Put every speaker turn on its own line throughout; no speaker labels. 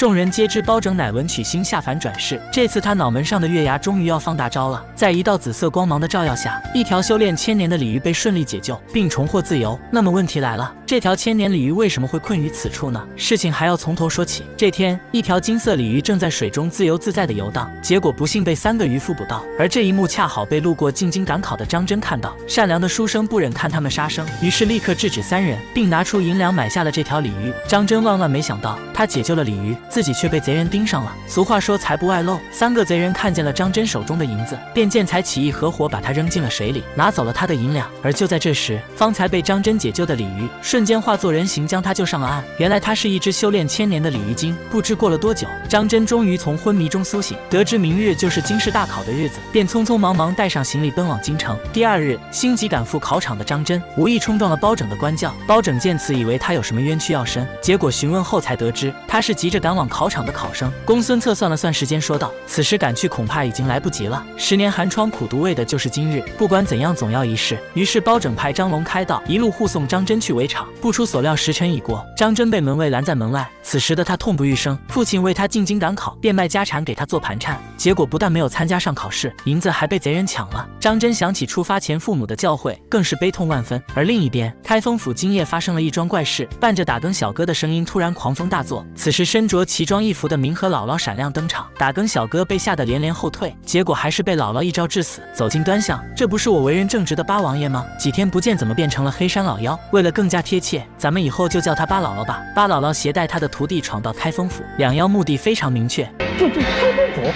众人皆知包拯乃文曲星下凡转世，这次他脑门上的月牙终于要放大招了。在一道紫色光芒的照耀下，一条修炼千年的鲤鱼被顺利解救，并重获自由。那么问题来了，这条千年鲤鱼为什么会困于此处呢？事情还要从头说起。这天，一条金色鲤鱼正在水中自由自在的游荡，结果不幸被三个渔夫捕到。而这一幕恰好被路过进京赶考的张真看到。善良的书生不忍看他们杀生，于是立刻制止三人，并拿出银两买下了这条鲤鱼。张真万万没想到，他解救了鲤鱼，自己却被贼人盯上了。俗话说财不外露，三个贼人看见了张真手中的银子，便见财起意，合伙把他扔进了水里，拿走了他的银两。而就在这时，方才被张真解救的鲤鱼瞬间化作人形，将他救上了岸。原来他是一只修炼千年的鲤鱼精。不知过了多久，张真终于从昏迷中苏醒，得知明日就是京试大考的日子，便匆匆忙忙带上行李奔往京城。第二日，心急赶赴考场的张真无意冲撞了包拯的官轿。包拯见此，以为他有什么冤屈要伸，结果询问后才得知，他是急着赶往往考场的考生。公孙策算了算时间，说道：“此时赶去恐怕已经来不及了。十年寒窗苦读，为的就是今日。不管怎样，总要一试。”于是包拯派张龙开道，一路护送张真去围场。不出所料，时辰已过，张真被门卫拦在门外。此时的他痛不欲生，父亲为他进京赶考，变卖家产给他做盘缠，结果不但没有参加上考试，银子还被贼人抢了。张真想起出发前父母的教诲，更是悲痛万分。而另一边，开封府今夜发生了一桩怪事，伴着打更小哥的声音，突然狂风大作。此时身着奇装异服的明和姥姥闪亮登场，打更小哥被吓得连连后退，结果还是被姥姥一招致死。走进端详，这不是我为人正直的八王爷吗？几天不见，怎么变成了黑山老妖？为了更加贴切，咱们以后就叫他八姥姥吧。八姥姥携带他的徒弟闯到开封府，两妖目的非常明确，
就进开封府。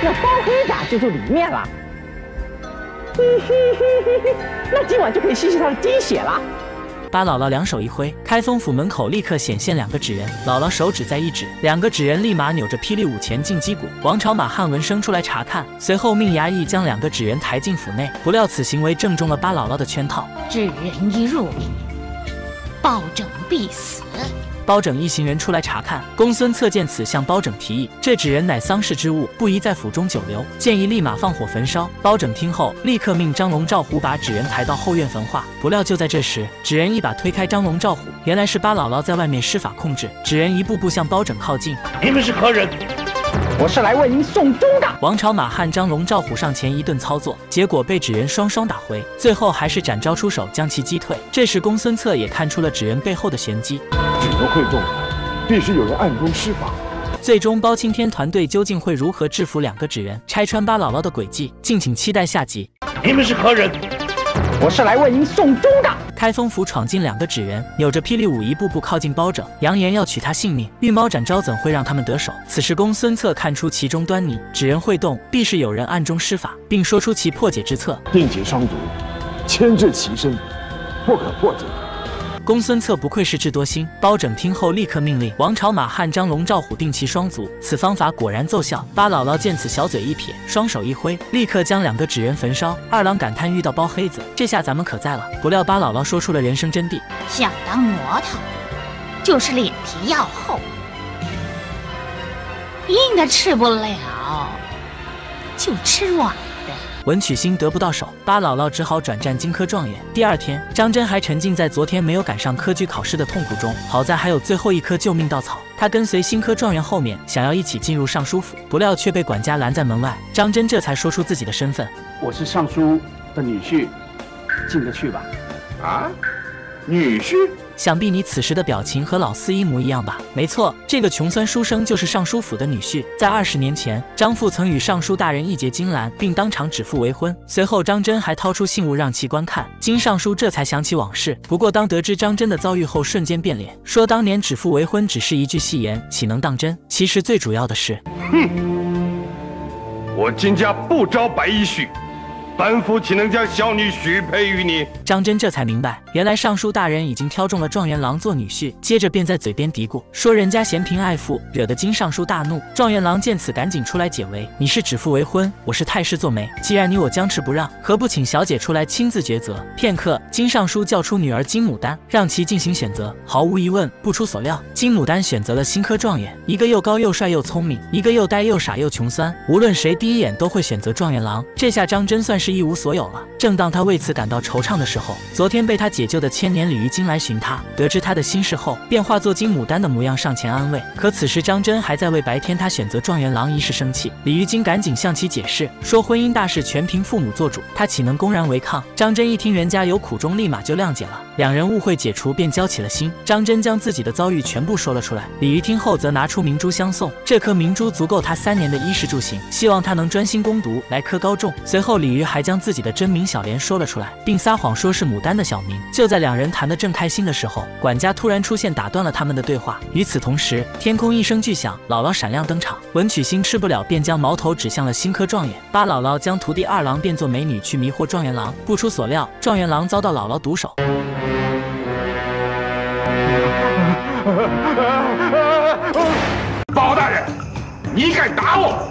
那包黑子就住里面了。嘿嘿嘿嘿嘿，那今晚就可以吸吸他的精血了。
八姥姥两手一挥，开封府门口立刻显现两个纸人。姥姥手指再一指，两个纸人立马扭着霹雳舞前进击鼓。王朝马汉闻声出来查看，随后命衙役将两个纸人抬进府内。不料此行为正中了八姥姥的圈套，
纸人一入，暴政必死。
包拯一行人出来查看，公孙策见此，向包拯提议：这纸人乃丧事之物，不宜在府中久留，建议立马放火焚烧。包拯听后，立刻命张龙赵虎把纸人抬到后院焚化。不料就在这时，纸人一把推开张龙赵虎，原来是八姥姥在外面施法控制纸人，一步步向包拯靠近。
你们是何人？
我是来为您送终的。
王朝马汉张龙赵虎上前一顿操作，结果被纸人双双打回，最后还是展昭出手将其击退。这时公孙策也看出了纸人背后的玄机，
纸人会动，必须有人暗中施法。
最终包青天团队究竟会如何制服两个纸人，拆穿八姥姥的诡计？敬请期待下集。
你们是何人？
我是来为您送终的。
开封府闯进两个纸人，扭着霹雳舞一步步靠近包拯，扬言要取他性命。御猫展招怎会让他们得手？此时公孙策看出其中端倪，纸人会动，必是有人暗中施法，并说出其破解之策。
定结双足，牵制其身，不可破解。
公孙策不愧是智多星，包拯听后立刻命令王朝马汉张龙赵虎定其双足。此方法果然奏效。八姥姥见此，小嘴一撇，双手一挥，立刻将两个纸人焚烧。二郎感叹遇到包黑子，这下咱们可在了。不料八姥姥说出了人生真谛：
想当魔头，就是脸皮要厚，硬的吃不了，就吃软的。
文曲星得不到手，巴姥姥只好转战金科状元。第二天，张真还沉浸在昨天没有赶上科举考试的痛苦中，好在还有最后一颗救命稻草。他跟随新科状元后面，想要一起进入尚书府，不料却被管家拦在门外。张真这才说出自己的身份：
我是尚书的女婿，进得去吧？
啊，女婿？
想必你此时的表情和老四一模一样吧？没错，这个穷酸书生就是尚书府的女婿。在二十年前，张父曾与尚书大人义结金兰，并当场指腹为婚。随后，张真还掏出信物让其观看，金尚书这才想起往事。不过，当得知张真的遭遇后，瞬间变脸，说当年指腹为婚只是一句戏言，岂能当真？其实最主要的是，
哼，我金家不招白衣婿。本府岂能将小女许配于你？
张真这才明白，原来尚书大人已经挑中了状元郎做女婿。接着便在嘴边嘀咕说：“人家嫌贫爱富，惹得金尚书大怒。”状元郎见此，赶紧出来解围：“你是指腹为婚，我是太师做媒。既然你我僵持不让，何不请小姐出来亲自抉择？”片刻，金尚书叫出女儿金牡丹，让其进行选择。毫无疑问，不出所料，金牡丹选择了新科状元，一个又高又帅又聪明，一个又呆又傻又穷酸。无论谁第一眼都会选择状元郎。这下张真算是。一无所有了。正当他为此感到惆怅的时候，昨天被他解解救的千年鲤鱼精来寻他，得知他的心事后，便化作金牡丹的模样上前安慰。可此时张真还在为白天他选择状元郎一事生气，鲤鱼精赶紧向其解释说，婚姻大事全凭父母做主，他岂能公然违抗？张真一听袁家有苦衷，立马就谅解了，两人误会解除，便交起了心。张真将自己的遭遇全部说了出来，鲤鱼听后则拿出明珠相送，这颗明珠足够他三年的衣食住行，希望他能专心攻读，来科高中。随后鲤鱼还将自己的真名小莲说了出来，并撒谎说是牡丹的小名。就在两人谈得正开心的时候，管家突然出现，打断了他们的对话。与此同时，天空一声巨响，姥姥闪亮登场。文曲星吃不了，便将矛头指向了新科状元八姥姥，将徒弟二郎变作美女去迷惑状元郎。不出所料，状元郎遭到姥姥毒手。
包大人，你敢打我？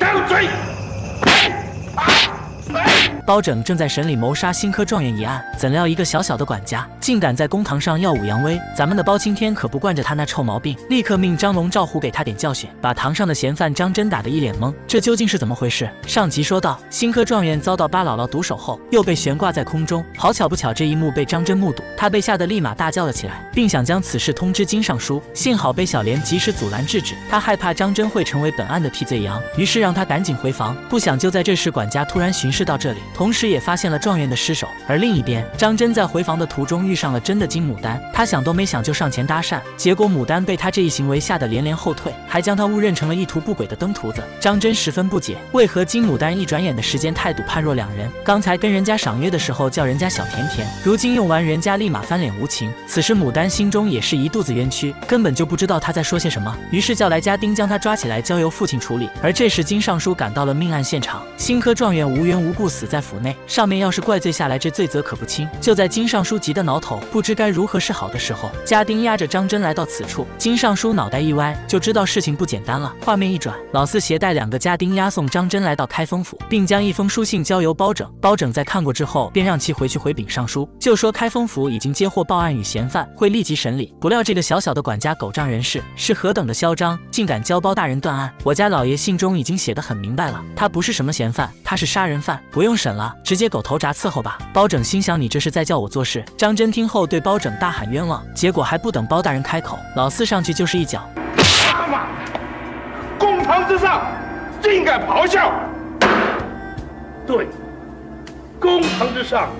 张嘴！
包拯正在审理谋杀新科状元一案，怎料一个小小的管家竟敢在公堂上耀武扬威。咱们的包青天可不惯着他那臭毛病，立刻命张龙赵虎给他点教训，把堂上的嫌犯张真打得一脸懵。这究竟是怎么回事？上集说到，新科状元遭到巴姥姥毒手后，又被悬挂在空中。好巧不巧，这一幕被张真目睹，他被吓得立马大叫了起来，并想将此事通知金尚书。幸好被小莲及时阻拦制止。他害怕张真会成为本案的替罪羊，于是让他赶紧回房。不想就在这时，管家突然巡视到这里。同时也发现了状元的尸首，而另一边，张真在回房的途中遇上了真的金牡丹，他想都没想就上前搭讪，结果牡丹被他这一行为吓得连连后退，还将他误认成了意图不轨的登徒子。张真十分不解，为何金牡丹一转眼的时间态度判若两人？刚才跟人家赏月的时候叫人家小甜甜，如今用完人家立马翻脸无情。此时牡丹心中也是一肚子冤屈，根本就不知道他在说些什么，于是叫来家丁将他抓起来交由父亲处理。而这时金尚书赶到了命案现场，新科状元无缘无故死在府内。上面要是怪罪下来，这罪责可不轻。就在金尚书急得挠头，不知该如何是好的时候，家丁押着张真来到此处。金尚书脑袋一歪，就知道事情不简单了。画面一转，老四携带两个家丁押送张真来到开封府，并将一封书信交由包拯。包拯在看过之后，便让其回去回禀尚书，就说开封府已经接获报案与嫌犯，会立即审理。不料这个小小的管家狗仗人势，是何等的嚣张，竟敢教包大人断案。我家老爷信中已经写得很明白了，他不是什么嫌犯，他是杀人犯，不用审了，直接狗头铡伺候吧。包拯心想：你这是在叫我做事。张真听后对包拯大喊冤枉，结果还不等包大人开口，老四上去就是一脚。
他妈！公堂之上，竟敢咆哮！对，公堂之上，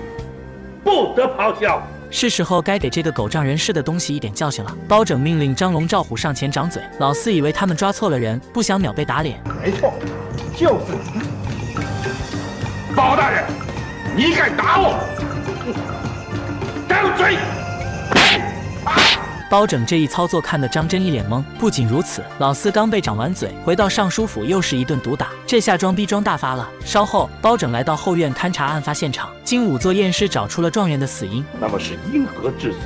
不得咆哮。
是时候该给这个狗仗人势的东西一点教训了。包拯命令张龙赵虎上前掌嘴，老四以为他们抓错了人，不想秒被打脸。
没错，就是你，包大人，你敢打我？张嘴！
包拯这一操作看得张真一脸懵。不仅如此，老四刚被掌完嘴，回到尚书府又是一顿毒打，这下装逼装大发了。稍后，包拯来到后院勘察案发现场，经仵作验尸找出了状元的死因，
那么是因何致死？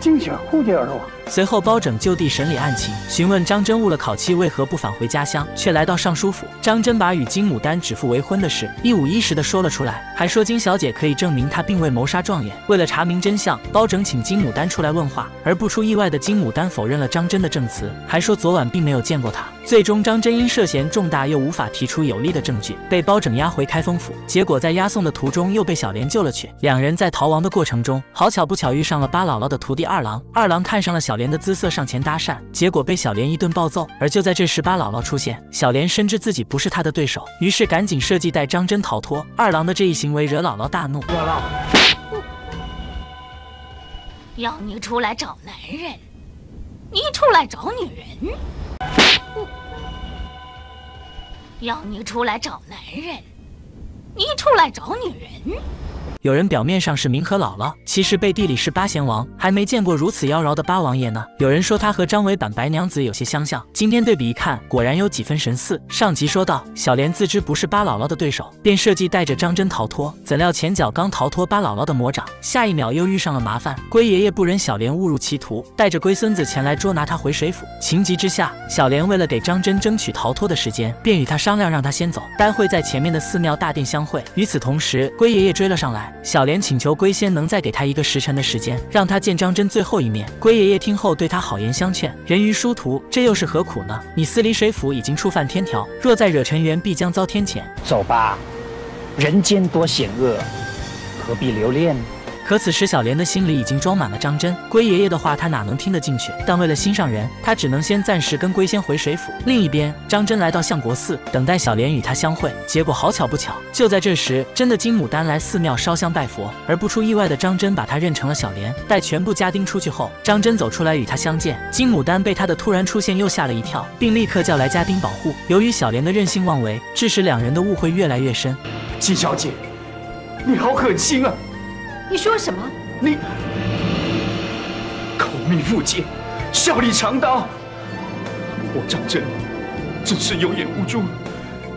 惊险护体而亡。
随后，包拯就地审理案情，询问张真误了考期为何不返回家乡，却来到尚书府。张真把与金牡丹指腹为婚的事一五一十的说了出来，还说金小姐可以证明他并未谋杀状元。为了查明真相，包拯请金牡丹出来问话，而不出意外的，金牡丹否认了张真的证词，还说昨晚并没有见过他。最终，张真因涉嫌重大又无法提出有力的证据，被包拯押回开封府。结果在押送的途中又被小莲救了去。两人在逃亡的过程中，好巧不巧遇上了巴姥姥的徒弟二郎。二郎看上了小莲的姿色，上前搭讪，结果被小莲一顿暴揍。而就在这时，八姥姥出现，小莲深知自己不是她的对手，于是赶紧设计带张真逃脱。二郎的这一行为惹姥姥大怒。
要你出来找男人，你出来找女人；要你出来找男人，你出来找女人。
有人表面上是明和姥姥，其实背地里是八贤王，还没见过如此妖娆的八王爷呢。有人说他和张伟版白娘子有些相像，今天对比一看，果然有几分神似。上集说到，小莲自知不是八姥姥的对手，便设计带着张真逃脱。怎料前脚刚逃脱八姥姥的魔掌，下一秒又遇上了麻烦。龟爷爷不忍小莲误入歧途，带着龟孙子前来捉拿他回水府。情急之下，小莲为了给张真争取逃脱的时间，便与他商量，让他先走，待会在前面的寺庙大殿相会。与此同时，龟爷爷追了上来。小莲请求龟仙能再给他一个时辰的时间，让他见张真最后一面。龟爷爷听后对他好言相劝：“人鱼殊途，这又是何苦呢？你司离水府已经触犯天条，若再惹尘缘，必将遭天谴。
走吧，人间多险恶，何必留恋？
可此时小莲的心里已经装满了张真，龟爷爷的话他哪能听得进去？但为了心上人，他只能先暂时跟龟仙回水府。另一边，张真来到相国寺，等待小莲与他相会。结果好巧不巧，就在这时，真的金牡丹来寺庙烧香拜佛，而不出意外的张真把他认成了小莲。待全部家丁出去后，张真走出来与他相见，金牡丹被他的突然出现又吓了一跳，并立刻叫来家丁保护。由于小莲的任性妄为，致使两人的误会越来越深。
金小姐，你好狠心啊！
你说什么？
你口蜜腹剑，笑里藏刀，我张真真是有眼无珠，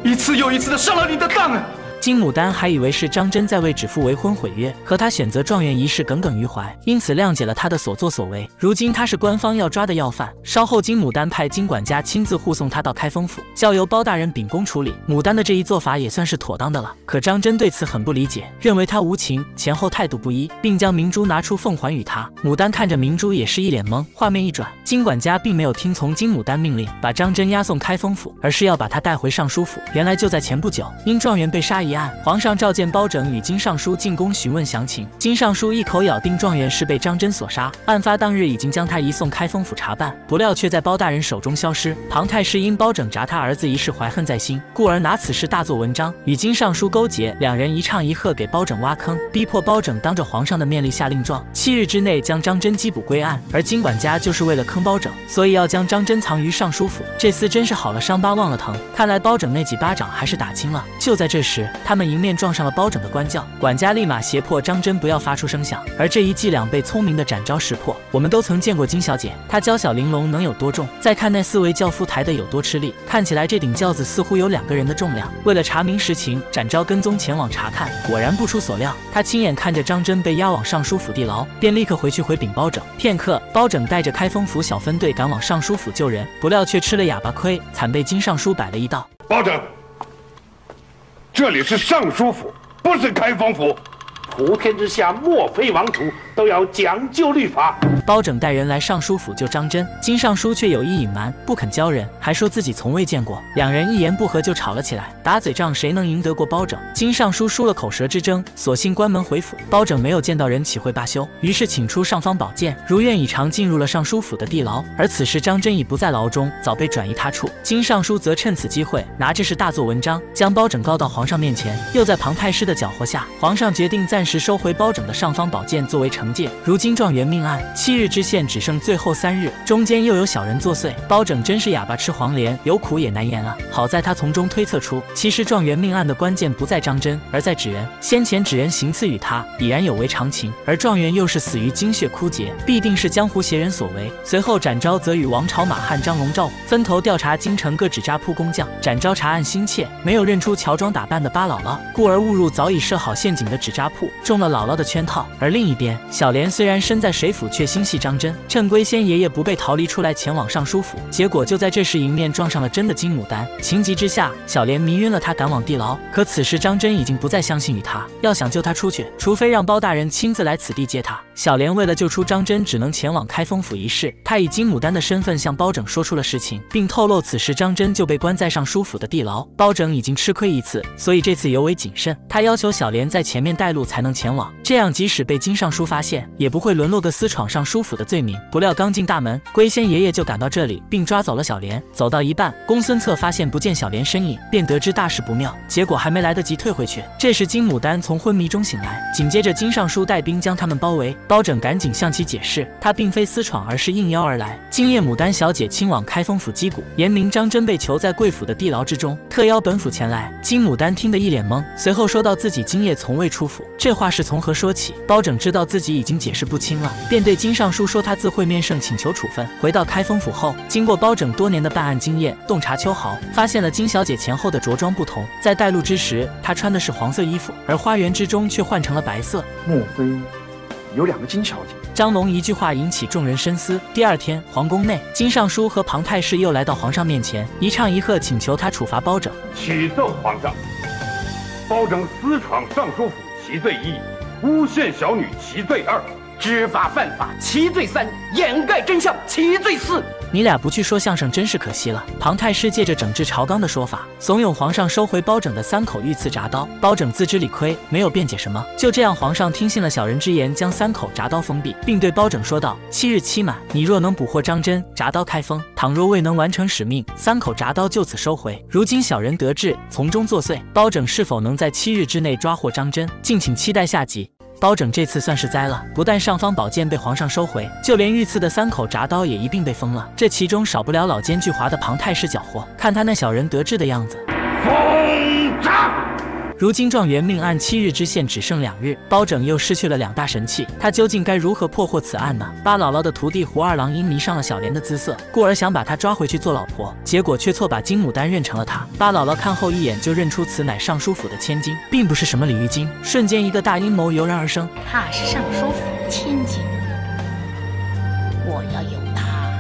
一次又一次的上了你的当啊！
金牡丹还以为是张真在为指腹为婚毁约，和他选择状元一事耿耿于怀，因此谅解了他的所作所为。如今他是官方要抓的要犯，稍后金牡丹派金管家亲自护送他到开封府，交由包大人秉公处理。牡丹的这一做法也算是妥当的了。可张真对此很不理解，认为他无情，前后态度不一，并将明珠拿出奉还与他。牡丹看着明珠也是一脸懵。画面一转，金管家并没有听从金牡丹命令把张真押送开封府，而是要把他带回尚书府。原来就在前不久，因状元被杀一。一案，皇上召见包拯与金尚书进宫询问详情。金尚书一口咬定状元是被张真所杀，案发当日已经将他移送开封府查办，不料却在包大人手中消失。庞太师因包拯铡他儿子一事怀恨在心，故而拿此事大做文章，与金尚书勾结，两人一唱一和给包拯挖坑，逼迫包拯当着皇上的面立下令状，七日之内将张真缉捕归案。而金管家就是为了坑包拯，所以要将张真藏于尚书府。这厮真是好了伤疤忘了疼，看来包拯那几巴掌还是打轻了。就在这时。他们迎面撞上了包拯的官轿，管家立马胁迫张真不要发出声响，而这一伎俩被聪明的展昭识破。我们都曾见过金小姐，她娇小玲珑能有多重？再看那四位轿夫抬得有多吃力，看起来这顶轿子似乎有两个人的重量。为了查明实情，展昭跟踪前往查看，果然不出所料，他亲眼看着张真被押往尚书府地牢，便立刻回去回禀包拯。片刻，包拯带着开封府小分队赶往尚书府救人，不料却吃了哑巴亏，惨被金尚书摆了一道。
包拯。这里是尚书府，不是开封府。普天之下，莫非王土，都要讲究律法。
包拯带人来尚书府救张真，金尚书却有意隐瞒，不肯交人，还说自己从未见过。两人一言不合就吵了起来。打嘴仗谁能赢得过包拯？金尚书输了口舌之争，索性关门回府。包拯没有见到人，岂会罢休？于是请出尚方宝剑，如愿以偿进入了尚书府的地牢。而此时张真已不在牢中，早被转移他处。金尚书则趁此机会拿这事大做文章，将包拯告到皇上面前。又在庞太师的搅和下，皇上决定暂时收回包拯的尚方宝剑作为惩惩戒。如今状元命案七日之限，只剩最后三日，中间又有小人作祟，包拯真是哑巴吃黄连，有苦也难言啊！好在他从中推测出。其实状元命案的关键不在张真，而在纸人。先前纸人行刺与他，已然有违常情，而状元又是死于精血枯竭，必定是江湖邪人所为。随后展昭则与王朝马汉张龙赵虎分头调查京城各纸扎铺工匠。展昭查案心切，没有认出乔装打扮的巴姥姥，故而误入早已设好陷阱的纸扎铺，中了姥姥的圈套。而另一边，小莲虽然身在水府，却心系张真，趁龟仙爷爷不备逃离出来，前往尚书府。结果就在这时，迎面撞上了真的金牡丹。情急之下，小莲迷。晕了他，赶往地牢。可此时张真已经不再相信于他，要想救他出去，除非让包大人亲自来此地接他。小莲为了救出张真，只能前往开封府一事。他以金牡丹的身份向包拯说出了实情，并透露此时张真就被关在尚书府的地牢。包拯已经吃亏一次，所以这次尤为谨慎。他要求小莲在前面带路，才能前往，这样即使被金尚书发现，也不会沦落个私闯尚书府的罪名。不料刚进大门，龟仙爷爷就赶到这里，并抓走了小莲。走到一半，公孙策发现不见小莲身影，便得知。大事不妙，结果还没来得及退回去，这时金牡丹从昏迷中醒来，紧接着金尚书带兵将他们包围，包拯赶紧向其解释，他并非私闯，而是应邀而来。今夜牡丹小姐亲往开封府击鼓，言明张真被囚在贵府的地牢之中，特邀本府前来。金牡丹听得一脸懵，随后说到自己今夜从未出府，这话是从何说起？包拯知道自己已经解释不清了，便对金尚书说他自会面圣请求处分。回到开封府后，经过包拯多年的办案经验，洞察秋毫，发现了金小姐前后的着。装不同，在带路之时，她穿的是黄色衣服，而花园之中却换成了白色。
莫非有两个金小姐？
张龙一句话引起众人深思。第二天，皇宫内，金尚书和庞太师又来到皇上面前，一唱一和，请求他处罚包拯。
启奏皇上，包拯私闯尚书府，其罪一；诬陷小女，其罪二。
知法犯法，其罪三；掩盖真相，其罪四。
你俩不去说相声，真是可惜了。庞太师借着整治朝纲的说法，怂恿皇上收回包拯的三口御赐铡刀。包拯自知理亏，没有辩解什么。就这样，皇上听信了小人之言，将三口铡刀封闭，并对包拯说道：“七日期满，你若能捕获张真，铡刀开封；倘若未能完成使命，三口铡刀就此收回。如今小人得志，从中作祟，包拯是否能在七日之内抓获张真，敬请期待下集。”包拯这次算是栽了，不但尚方宝剑被皇上收回，就连御赐的三口铡刀也一并被封了。这其中少不了老奸巨猾的庞太师搅和。看他那小人得志的样子，如今状元命案七日之限只剩两日，包拯又失去了两大神器，他究竟该如何破获此案呢？八姥姥的徒弟胡二郎因迷上了小莲的姿色，故而想把她抓回去做老婆，结果却错把金牡丹认成了她。八姥姥看后一眼就认出此乃尚书府的千金，并不是什么李玉金。瞬间一个大阴谋油然而生。
她是尚书府的千金，我要有她，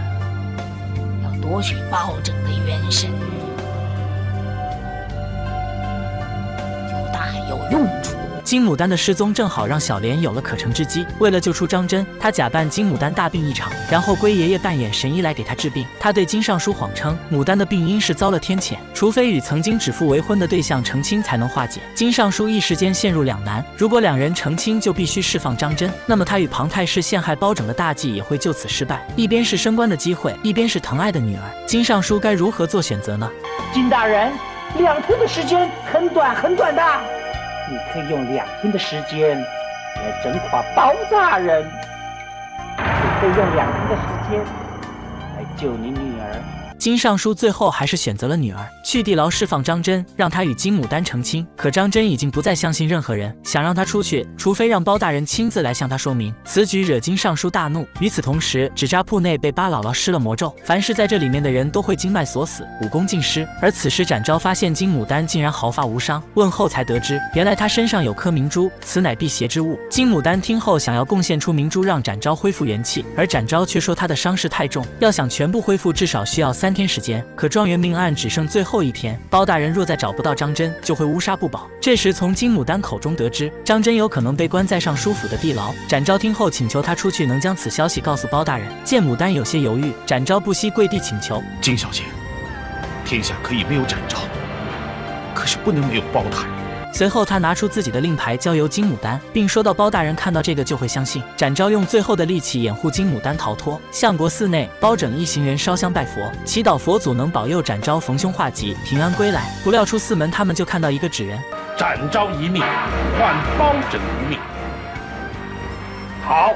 要夺取包拯的元神。有用处。
金牡丹的失踪正好让小莲有了可乘之机。为了救出张真，她假扮金牡丹大病一场，然后龟爷爷扮演神医来给她治病。他对金尚书谎称牡丹的病因是遭了天谴，除非与曾经指腹为婚的对象成亲才能化解。金尚书一时间陷入两难，如果两人成亲，就必须释放张真，那么他与庞太师陷害包拯的大计也会就此失败。一边是升官的机会，一边是疼爱的女儿，金尚书该如何做选择呢？
金大人，两天的时间很短很短的。你可以用两天的时间来整垮包大人，也可以用两天的时间来救你女儿。
金尚书最后还是选择了女儿，去地牢释放张真，让他与金牡丹成亲。可张真已经不再相信任何人，想让他出去，除非让包大人亲自来向他说明。此举惹金尚书大怒。与此同时，纸扎铺内被巴姥姥施了魔咒，凡是在这里面的人都会经脉锁死，武功尽失。而此时展昭发现金牡丹竟然毫发无伤，问后才得知，原来她身上有颗明珠，此乃辟邪之物。金牡丹听后想要贡献出明珠让展昭恢复元气，而展昭却说他的伤势太重，要想全部恢复至少需要三。三天时间，可状元命案只剩最后一天，包大人若再找不到张真，就会乌纱不保。这时从金牡丹口中得知，张真有可能被关在尚书府的地牢。展昭听后请求他出去，能将此消息告诉包大人。见牡丹有些犹豫，展昭不惜跪地请求：
金小姐，天下可以没有展昭，可是不能没有包大人。
随后，他拿出自己的令牌，交由金牡丹，并说到：“包大人看到这个就会相信。”展昭用最后的力气掩护金牡丹逃脱。相国寺内，包拯一行人烧香拜佛，祈祷佛祖能保佑展昭逢凶化吉，平安归来。不料出寺门，他们就看到一个纸人：“
展昭一命换包拯一命，好，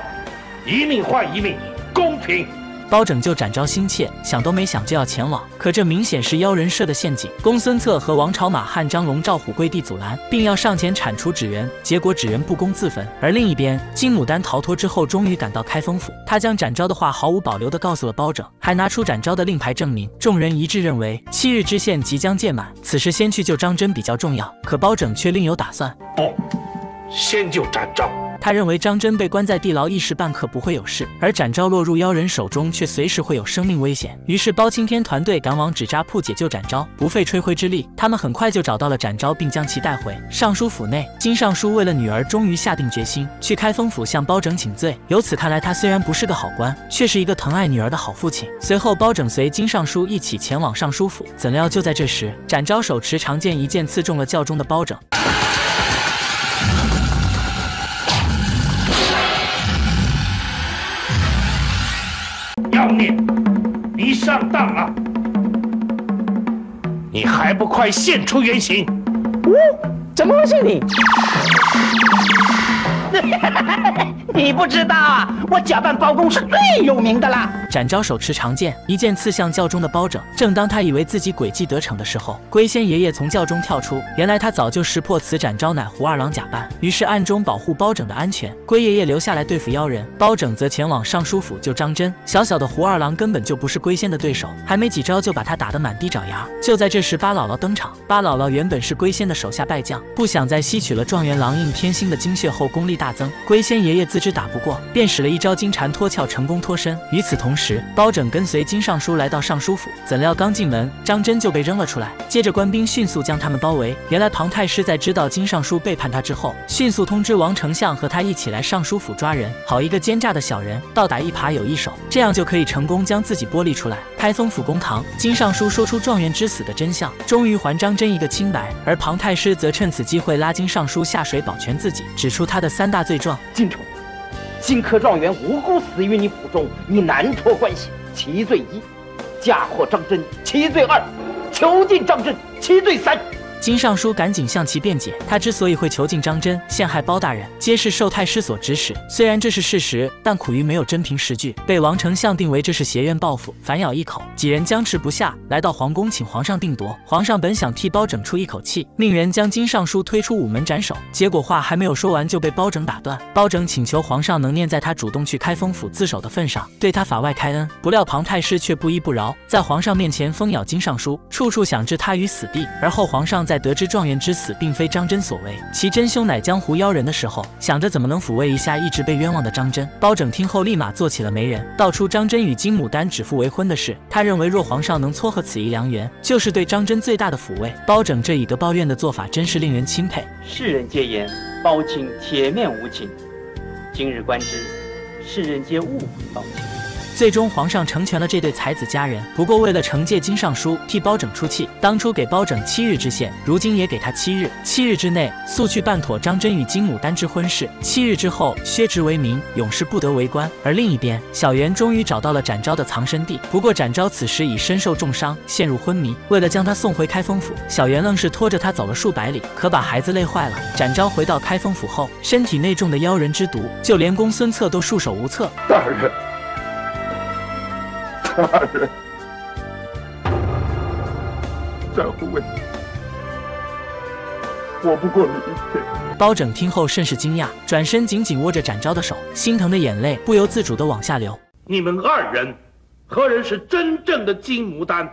一命换一命，公平。”
包拯就展昭心切，想都没想就要前往，可这明显是妖人设的陷阱。公孙策和王朝马汉、张龙、赵虎跪地阻拦，并要上前铲除纸人，结果纸人不攻自焚。而另一边，金牡丹逃脱之后，终于赶到开封府，他将展昭的话毫无保留地告诉了包拯，还拿出展昭的令牌证明。众人一致认为七日之限即将届满，此时先去救张真比较重要。可包拯却另有打算，
不，先救展昭。
他认为张真被关在地牢一时半刻不会有事，而展昭落入妖人手中却随时会有生命危险。于是包青天团队赶往纸扎铺解救展昭，不费吹灰之力，他们很快就找到了展昭，并将其带回尚书府内。金尚书为了女儿，终于下定决心去开封府向包拯请罪。由此看来，他虽然不是个好官，却是一个疼爱女儿的好父亲。随后，包拯随金尚书一起前往尚书府，怎料就在这时，展昭手持长剑一剑刺中了教中的包拯。
你，你上当了！你还不快现出原形！
怎么会是你？你不知道啊，我假扮包公是最有名的啦。
展昭手持长剑，一剑刺向教中的包拯。正当他以为自己诡计得逞的时候，龟仙爷爷从教中跳出。原来他早就识破此展昭乃胡二郎假扮，于是暗中保护包拯的安全。龟爷爷留下来对付妖人，包拯则前往尚书府救张真。小小的胡二郎根本就不是龟仙的对手，还没几招就把他打得满地找牙。就在这时，巴姥姥登场。巴姥姥原本是龟仙的手下败将，不想在吸取了状元郎应天星的精血后，功力大。大增。龟仙爷爷自知打不过，便使了一招金蝉脱壳，成功脱身。与此同时，包拯跟随金尚书来到尚书府，怎料刚进门，张真就被扔了出来。接着官兵迅速将他们包围。原来庞太师在知道金尚书背叛他之后，迅速通知王丞相和他一起来尚书府抓人。好一个奸诈的小人，倒打一耙有一手，这样就可以成功将自己剥离出来。开封府公堂，金尚书说出状元之死的真相，终于还张真一个清白。而庞太师则趁此机会拉金尚书下水保全自己，指出他的三三大罪状。
金宠，新科状元无辜死于你府中，你难脱关系，其罪一；嫁祸张真，其罪二；囚禁张真，其罪三。
金尚书赶紧向其辩解，他之所以会囚禁张真、陷害包大人，皆是受太师所指使。虽然这是事实，但苦于没有真凭实据，被王丞相定为这是邪怨报复。反咬一口，几人僵持不下，来到皇宫请皇上定夺。皇上本想替包拯出一口气，命人将金尚书推出午门斩首，结果话还没有说完就被包拯打断。包拯请求皇上能念在他主动去开封府自首的份上，对他法外开恩。不料庞太师却不依不饶，在皇上面前疯咬金尚书，处处想置他于死地。而后皇上在在得知状元之死并非张真所为，其真凶乃江湖妖人的时候，想着怎么能抚慰一下一直被冤枉的张真。包拯听后立马做起了媒人，道出张真与金牡丹指腹为婚的事。他认为若皇上能撮合此一良缘，就是对张真最大的抚慰。包拯这以德报怨的做法真是令人钦佩。
世人皆言包青铁面无情，今日观之，世人皆误会包青。
最终，皇上成全了这对才子佳人。不过，为了惩戒金尚书，替包拯出气，当初给包拯七日之限，如今也给他七日。七日之内速去办妥张真与金牡丹之婚事，七日之后削职为民，永世不得为官。而另一边，小袁终于找到了展昭的藏身地。不过，展昭此时已身受重伤，陷入昏迷。为了将他送回开封府，小袁愣是拖着他走了数百里，可把孩子累坏了。展昭回到开封府后，身体内中的妖人之毒，就连公孙策都束手无策。
大人。大人，再问你，活不过明天。
包拯听后甚是惊讶，转身紧紧握着展昭的手，心疼的眼泪不由自主的往下流。
你们二人，何人是真正的金牡丹？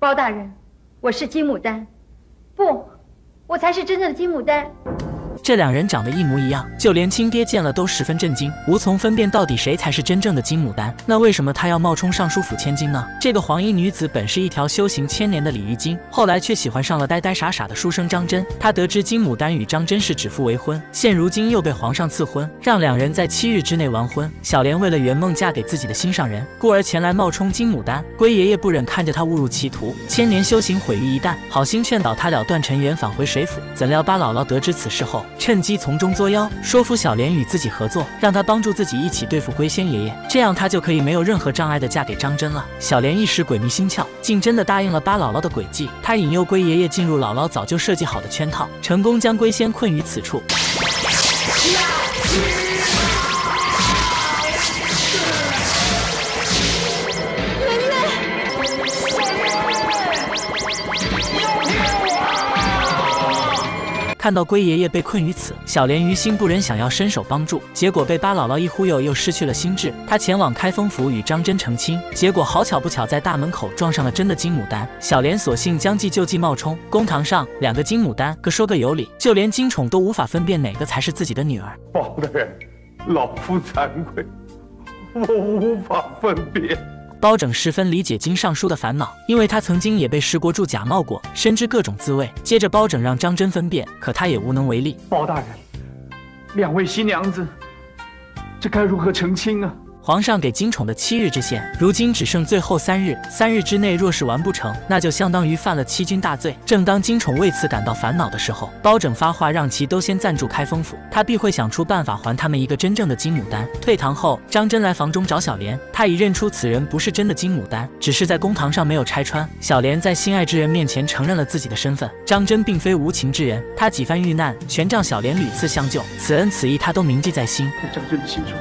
包大人，我是金牡丹，不，我才是真正的金牡丹。
这两人长得一模一样，就连亲爹见了都十分震惊，无从分辨到底谁才是真正的金牡丹。那为什么他要冒充尚书府千金呢？这个黄衣女子本是一条修行千年的鲤鱼精，后来却喜欢上了呆呆傻傻的书生张真。她得知金牡丹与张真是指腹为婚，现如今又被皇上赐婚，让两人在七日之内完婚。小莲为了圆梦嫁给自己的心上人，故而前来冒充金牡丹。龟爷爷不忍看着她误入歧途，千年修行毁于一旦，好心劝导她了断尘缘，返回水府。怎料巴姥姥得知此事后，趁机从中作妖，说服小莲与自己合作，让她帮助自己一起对付龟仙爷爷，这样她就可以没有任何障碍的嫁给张真了。小莲一时鬼迷心窍，竟真的答应了八姥姥的诡计。她引诱龟爷爷进入姥姥早就设计好的圈套，成功将龟仙困于此处。看到龟爷爷被困于此，小莲于心不忍，想要伸手帮助，结果被巴姥姥一忽悠，又失去了心智。她前往开封府与张真成亲，结果好巧不巧在大门口撞上了真的金牡丹。小莲索性将计就计，冒充公堂上两个金牡丹，各说各有理，就连金宠都无法分辨哪个才是自己的女儿。
包大人，老夫惭愧，我无法分辨。
包拯十分理解金尚书的烦恼，因为他曾经也被石国柱假冒过，深知各种滋味。接着，包拯让张真分辨，可他也无能为力。
包大人，两位新娘子，这该如何成亲啊？
皇上给金宠的七日之限，如今只剩最后三日。三日之内若是完不成，那就相当于犯了欺君大罪。正当金宠为此感到烦恼的时候，包拯发话让其都先暂住开封府，他必会想出办法还他们一个真正的金牡丹。退堂后，张真来房中找小莲，他已认出此人不是真的金牡丹，只是在公堂上没有拆穿。小莲在心爱之人面前承认了自己的身份，张真并非无情之人，他几番遇难，全仗小莲屡次相救，此恩此义他都铭记在心。
张真的心中。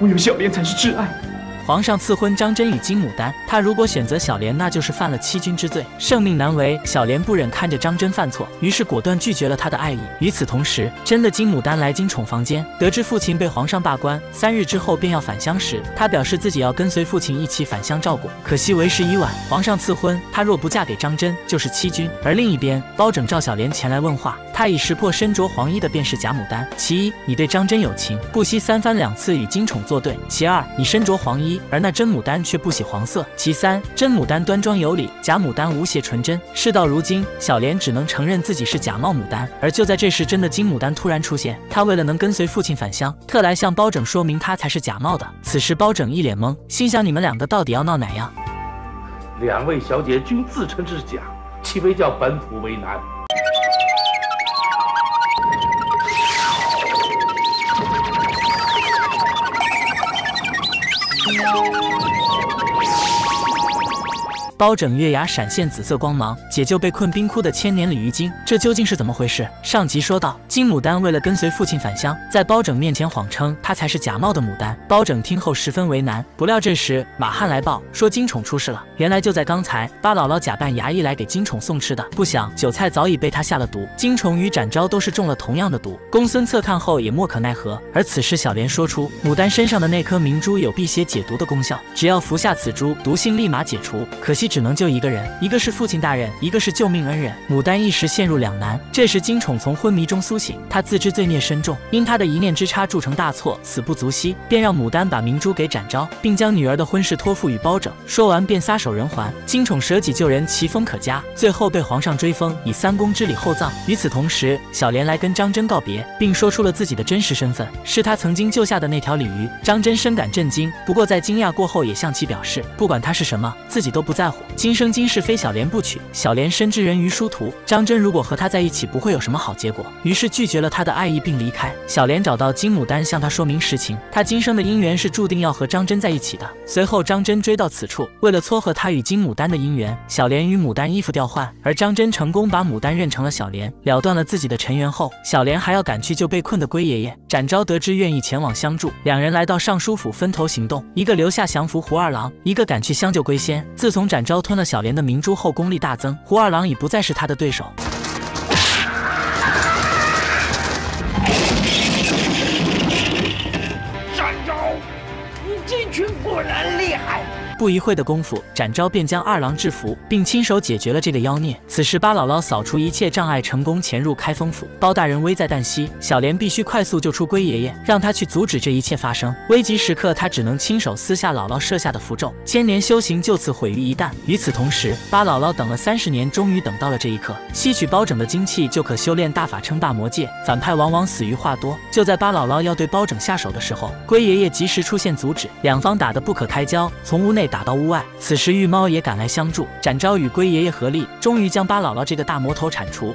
唯有小莲才是挚爱，
皇上赐婚张真与金牡丹，他如果选择小莲，那就是犯了欺君之罪，圣命难违。小莲不忍看着张真犯错，于是果断拒绝了他的爱意。与此同时，真的金牡丹来金宠房间，得知父亲被皇上罢官，三日之后便要返乡时，她表示自己要跟随父亲一起返乡照顾。可惜为时已晚，皇上赐婚，她若不嫁给张真，就是欺君。而另一边，包拯赵小莲前来问话，他已识破身着黄衣的便是贾牡丹。其一，你对张真有情，不惜三番两次与金宠作对；其二，你身着黄衣，而那真牡丹却不喜黄色；其三，真牡丹端庄有礼，假牡丹无邪纯真。事到如今，小莲只能承认自己是假冒牡丹。而就在这时，真的金牡丹突然出现，她为了能跟随父亲返乡，特来向包拯说明她才是假冒的。此时包拯一脸懵，心想你们两个到底要闹哪样？
两位小姐均自称是假，岂非叫本府为难？Thank you.
包拯月牙闪现紫色光芒，解救被困冰窟的千年鲤鱼精，这究竟是怎么回事？上集说到，金牡丹为了跟随父亲返乡，在包拯面前谎称她才是假冒的牡丹。包拯听后十分为难，不料这时马汉来报说金宠出事了。原来就在刚才，巴姥姥假扮衙役来给金宠送吃的，不想酒菜早已被他下了毒，金宠与展昭都是中了同样的毒。公孙策看后也莫可奈何。而此时小莲说出，牡丹身上的那颗明珠有辟邪解毒的功效，只要服下此珠，毒性立马解除。可惜。只能救一个人，一个是父亲大人，一个是救命恩人。牡丹一时陷入两难。这时金宠从昏迷中苏醒，他自知罪孽深重，因他的一念之差铸成大错，死不足惜，便让牡丹把明珠给展昭，并将女儿的婚事托付与包拯。说完便撒手人寰。金宠舍己救人，奇风可嘉，最后被皇上追封，以三公之礼厚葬。与此同时，小莲来跟张真告别，并说出了自己的真实身份，是他曾经救下的那条鲤鱼。张真深感震惊，不过在惊讶过后，也向其表示，不管他是什么，自己都不在乎。今生今世非小莲不娶。小莲深知人鱼殊途，张真如果和他在一起，不会有什么好结果，于是拒绝了他的爱意并离开。小莲找到金牡丹，向他说明实情，他今生的姻缘是注定要和张真在一起的。随后张真追到此处，为了撮合他与金牡丹的姻缘，小莲与牡丹衣服调换，而张真成功把牡丹认成了小莲，了断了自己的尘缘后，小莲还要赶去救被困的龟爷爷。展昭得知愿意前往相助，两人来到尚书府分头行动，一个留下降服胡二郎，一个赶去相救龟仙。自从展昭吞了小莲的明珠后，功力大增，胡二郎已不再是他的对手。不一会的功夫，展昭便将二郎制服，并亲手解决了这个妖孽。此时，巴姥姥扫除一切障碍，成功潜入开封府。包大人危在旦夕，小莲必须快速救出龟爷爷，让他去阻止这一切发生。危急时刻，他只能亲手撕下姥姥设下的符咒，千年修行就此毁于一旦。与此同时，巴姥姥等了三十年，终于等到了这一刻，吸取包拯的精气，就可修炼大法称霸魔界。反派往往死于话多，就在巴姥姥要对包拯下手的时候，龟爷爷及时出现阻止，两方打得不可开交，从屋内。被打到屋外，此时玉猫也赶来相助。展昭与龟爷爷合力，终于将巴姥姥这个大魔头铲除。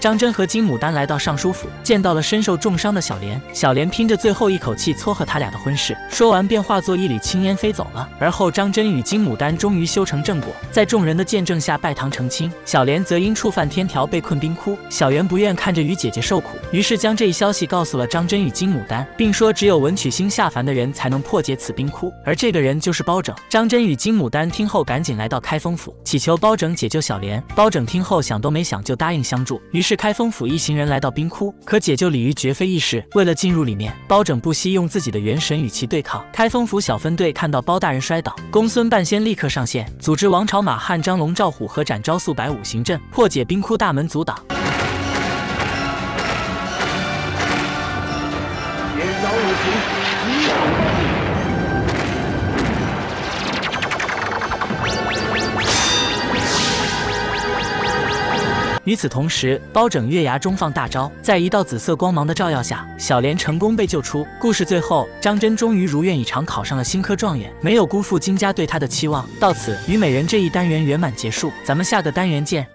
张真和金牡丹来到尚书府，见到了身受重伤的小莲。小莲拼着最后一口气撮合他俩的婚事，说完便化作一缕青烟飞走了。而后张真与金牡丹终于修成正果，在众人的见证下拜堂成亲。小莲则因触犯天条被困冰窟，小圆不愿看着与姐姐受苦，于是将这一消息告诉了张真与金牡丹，并说只有文曲星下凡的人才能破解此冰窟，而这个人就是包拯。张真与金牡丹听后赶紧来到开封府，祈求包拯解救小莲。包拯听后想都没想就答应相助，于是。是开封府一行人来到冰窟，可解救鲤鱼绝非易事。为了进入里面，包拯不惜用自己的元神与其对抗。开封府小分队看到包大人摔倒，公孙半仙立刻上线，组织王朝马汉、张龙、赵虎和展昭素白五行阵，破解冰窟大门，阻挡。与此同时，包拯月牙中放大招，在一道紫色光芒的照耀下，小莲成功被救出。故事最后，张真终于如愿以偿考上了新科状元，没有辜负金家对他的期望。到此，虞美人这一单元圆满结束，咱们下个单元见。